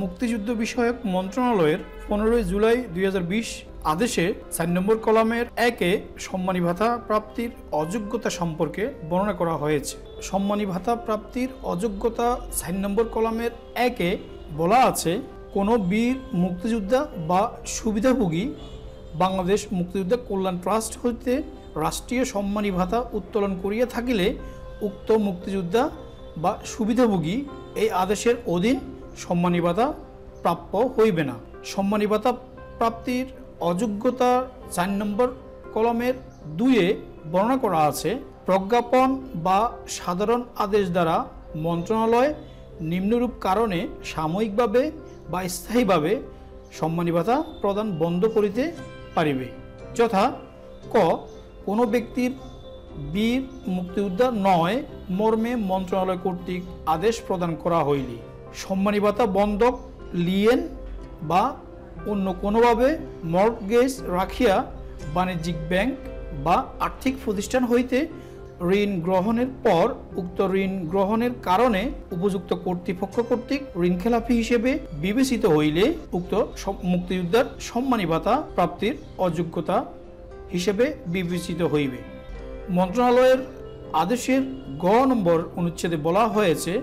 মুক্তিযুদ্ধ বিষয়ক মন্ত্রণালয়ের পনেরোই জুলাই দুই হাজার বিশ আদেশে চার নম্বর কলামের একে সম্মানী ভাতা প্রাপ্তির অযোগ্যতা সম্পর্কে বর্ণনা করা হয়েছে। সম্মানী ভাতা প্রাপ্তির অযোগ্যতা চার নম্বর কলামের একে বলা আছে, কোনো বীর, মুক্তিযোদ্ধা বা সুবিধাভোগী বাংলাদেশ মুক্তিযোদ্ধা কল্যাণ ট্রাস্ট হইতে রাষ্ট্রীয় সম্মানী ভাতা উত্তোলন করিয়া থাকিলে উক্ত মুক্তিযোদ্ধা বা সুবিধাভোগী এই আদেশের অধীন সম্মানী ভাতা প্রাপ্য হইবে না। সম্মানী ভাতা প্রাপ্তির অযোগ্যতা চার নম্বর কলমের দুয়ে বর্ণনা করা আছে, প্রজ্ঞাপন বা সাধারণ আদেশ দ্বারা মন্ত্রণালয় নিম্নরূপ কারণে সাময়িকভাবে বা স্থায়ীভাবে সম্মানী ভাতা প্রদান বন্ধ করিতে পারিবে। যথা ক, কোনো ব্যক্তির বীর মুক্তিযোদ্ধা নয় মর্মে মন্ত্রণালয় কর্তৃক আদেশ প্রদান করা হইলে। সম্মানী ভাতা বন্ধক, লিয়েন বা অন্য কোনোভাবে মর্টগেজ রাখিয়া বাণিজ্যিক ব্যাংক বা আর্থিক প্রতিষ্ঠান হইতে ঋণ গ্রহণের পর উক্ত ঋণ গ্রহণের কারণে উপযুক্ত কর্তৃপক্ষ কর্তৃক ঋণ ঋণখেলাপি হিসেবে বিবেচিত হইলে উক্ত মুক্তিযোদ্ধার সম্মানী ভাতা প্রাপ্তির অযোগ্যতা হিসেবে বিবেচিত হইবে। মন্ত্রণালয়ের আদেশের গ নম্বর অনুচ্ছেদে বলা হয়েছে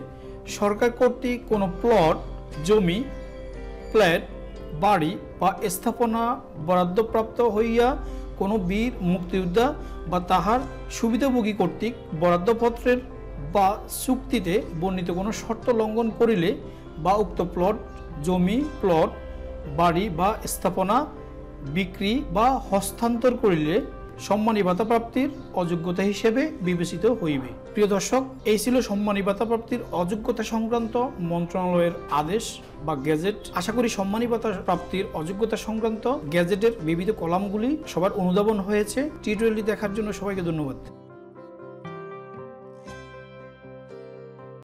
সরকার কর্তৃক কোনো প্লট, জমি, ফ্ল্যাট, বাড়ি বা স্থাপনা বরাদ্দপ্রাপ্ত হইয়া কোনো বীর, মুক্তিযোদ্ধা বা তাহার সুবিধাভোগী কর্তৃক বরাদ্দপত্রের বা চুক্তিতে বর্ণিত কোনো শর্ত লঙ্ঘন করিলে বা উক্ত প্লট, জমি প্লট বাড়ি বা স্থাপনা বিক্রি বা হস্তান্তর করিলে সম্মানী ভাতা প্রাপ্তির অযোগ্যতা হিসেবে বিবেচিত হইবে। প্রিয় দর্শক, এই ছিল সম্মানী ভাতা প্রাপ্তির অযোগ্যতা সংক্রান্ত মন্ত্রণালয়ের আদেশ বা গ্যাজেট। আশা করি সম্মানী ভাতা প্রাপ্তির অযোগ্যতা সংক্রান্ত গ্যাজেটের বিবিধ কলামগুলি সবার অনুধাবন হয়েছে। টি টোয়েন্টি দেখার জন্য সবাইকে ধন্যবাদ।